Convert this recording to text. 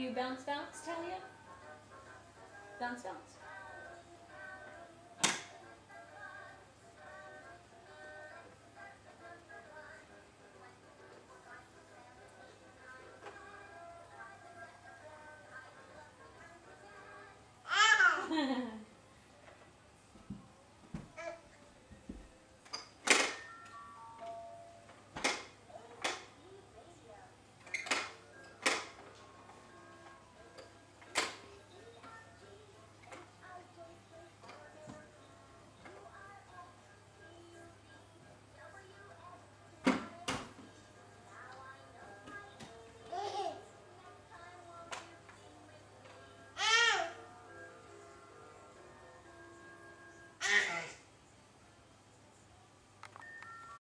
you bounce bounce, tell you, Bounce bounce.